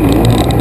Música